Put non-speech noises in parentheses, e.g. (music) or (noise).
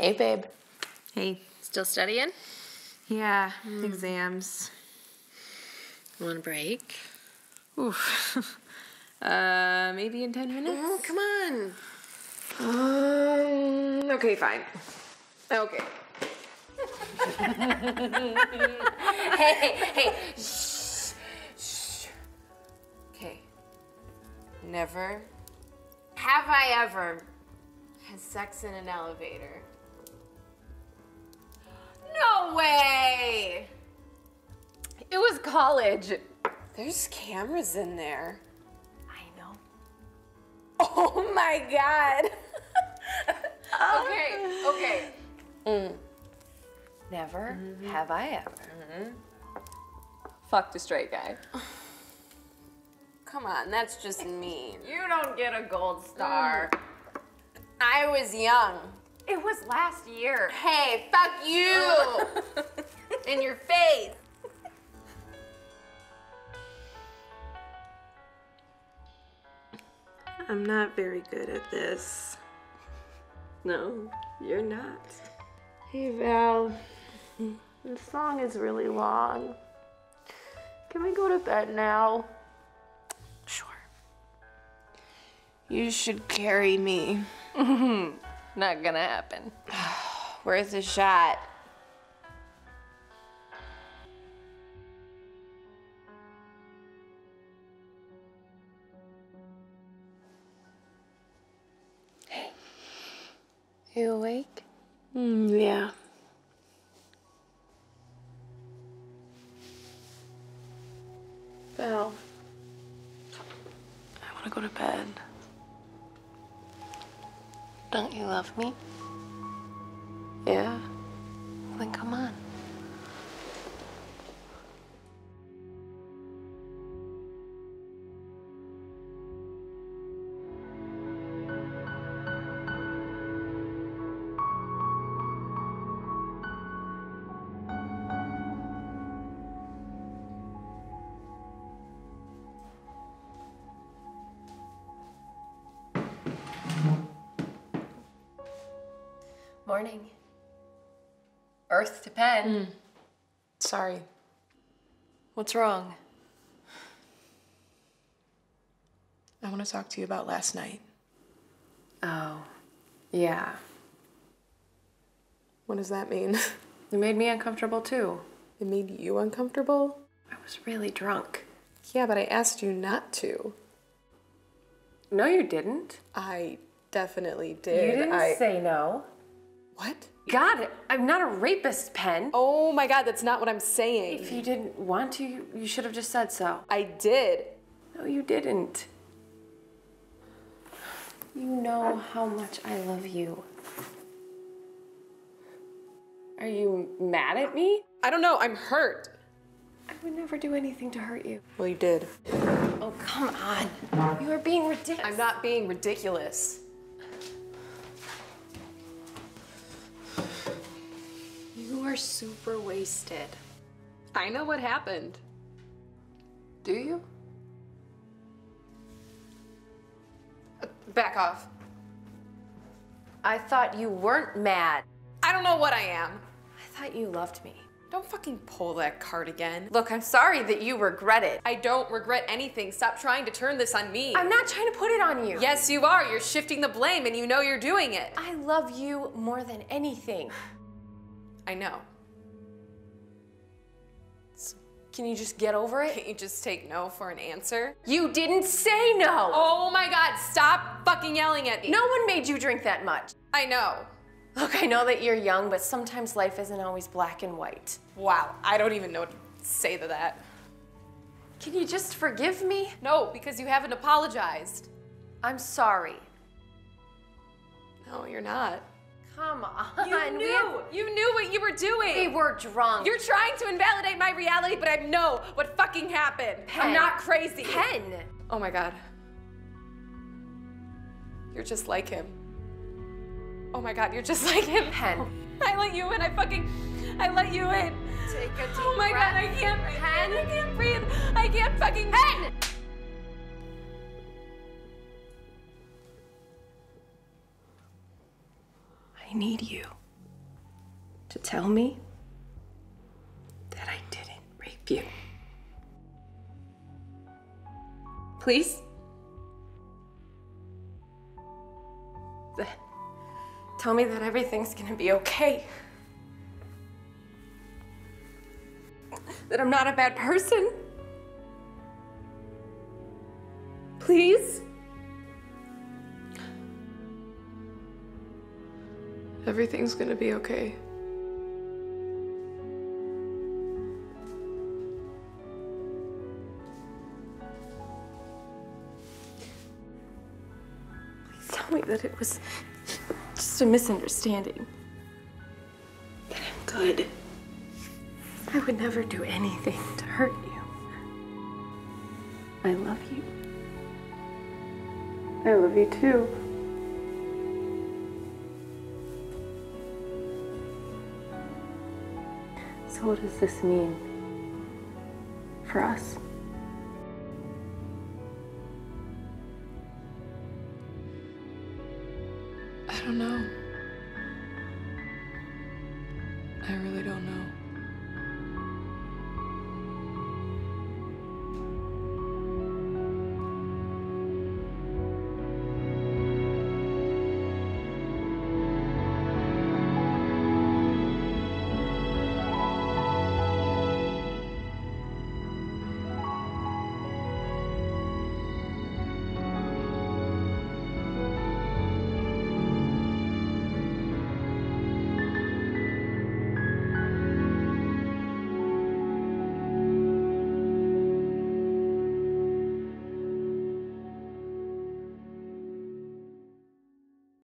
Hey, babe. Hey. Still studying? Yeah, exams. Want a break? Oof. (laughs) uh, maybe in 10 minutes? Oh, come on. Um, okay, fine. Okay. (laughs) Hey, hey, shh, shh. Okay. Never have I ever had sex in an elevator. No way! It was college. There's cameras in there. I know. Oh my god. (laughs) okay, okay. Mm. Never have I ever. Fucked a straight guy. Come on, that's just mean. You don't get a gold star. I was young. It was last year. Hey, fuck you! (laughs) In your face. I'm not very good at this. No, you're not. Hey, Val. The song is really long. Can we go to bed now? Sure. You should carry me. (laughs) Not gonna happen. (sighs) Where's the shot? Hey. (gasps) You awake? Mm, yeah. Val. I wanna go to bed. Don't you love me? Yeah? Morning. Earth to pen. Hmm. Sorry. What's wrong? I wanna talk to you about last night. Oh, yeah. What does that mean? (laughs) You made me uncomfortable too. it made you uncomfortable? I was really drunk. Yeah, but I asked you not to. No, you didn't. I definitely did. You didn't I... say no. What? God, I'm not a rapist, Pen. Oh my god, that's not what I'm saying. If you didn't want to, you, you should have just said so. I did. No, you didn't. You know how much I love you. Are you mad at me? I don't know, I'm hurt. I would never do anything to hurt you. Well, you did. Oh, come on. You are being ridiculous. I'm not being ridiculous. Are super wasted. I know what happened. Do you? Uh, back off. I thought you weren't mad. I don't know what I am. I thought you loved me. Don't fucking pull that card again. Look, I'm sorry that you regret it. I don't regret anything. Stop trying to turn this on me. I'm not trying to put it on you. Yes, you are. You're shifting the blame and you know you're doing it. I love you more than anything. I know. Can you just get over it? Can't you just take no for an answer? You didn't say no. Oh my god, stop fucking yelling at me. No one made you drink that much. I know. Look, I know that you're young, but sometimes life isn't always black and white. Wow, I don't even know what to say to that. Can you just forgive me? No, because you haven't apologized. I'm sorry. No, you're not. Come on. You (laughs) knew. had- You knew what you were doing. We were drunk. You're trying to invalidate my reality, but I know what fucking happened. I'm not crazy. Pen. Oh my god. You're just like him. Oh my god, you're just like him. Pen. (laughs) I let you in. I fucking. I let you in. Take a deep Oh my breath. god, I can't. Can't, I can't breathe. I can't fucking. Pen. I need you. To tell me that I didn't rape you. Please? Tell me that everything's gonna be okay. That I'm not a bad person. Please? Everything's gonna be okay. Please tell me that it was just a misunderstanding. That I'm good. I would never do anything to hurt you. I love you. I love you too. So, what does this mean for us? I don't know.